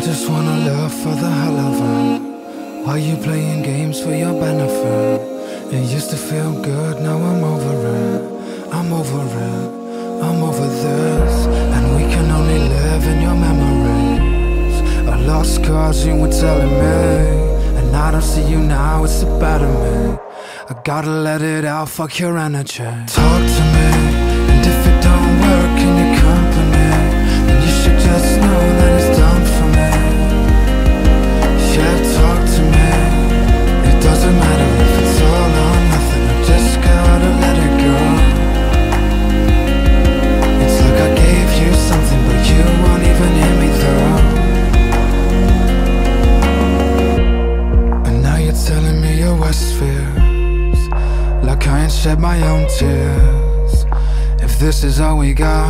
just wanna love for the hell of it. Why you playing games for your benefit? It used to feel good, now I'm over it. I'm over it. I'm over this, and we can only live in your memories. A lost cause you were telling me, and I don't see you now. It's the better me. I gotta let it out. Fuck your energy. Talk to me, and if it don't work in your I shed my own tears. If this is all we got,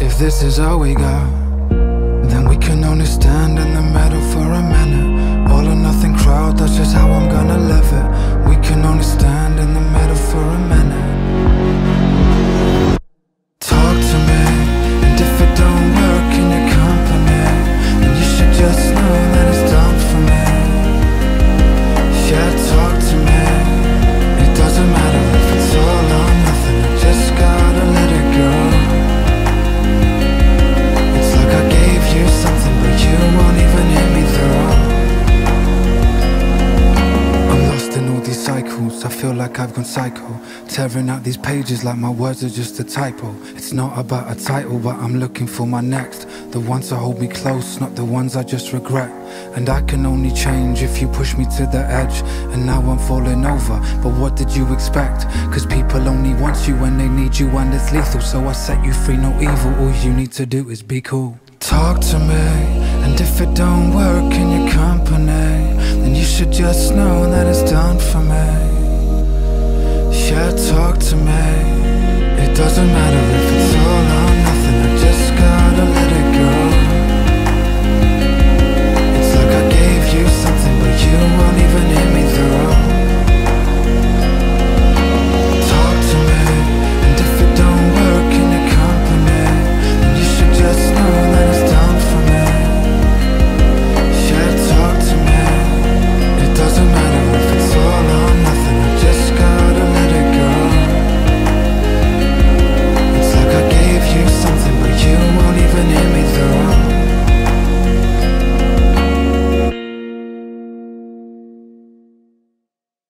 if this is all we got. Then we can only stand in the cycles. I feel like I've gone psycho. Tearing out these pages like my words are just a typo. It's not about a title, but I'm looking for my next. The ones that hold me close, not the ones I just regret. And I can only change if you push me to the edge. And now I'm falling over. But what did you expect? Cause people only want you when they need you, and it's lethal. So I set you free, no evil. All you need to do is be cool. Talk to me, and if it don't work in your company, then you should just know that it's done for doesn't matter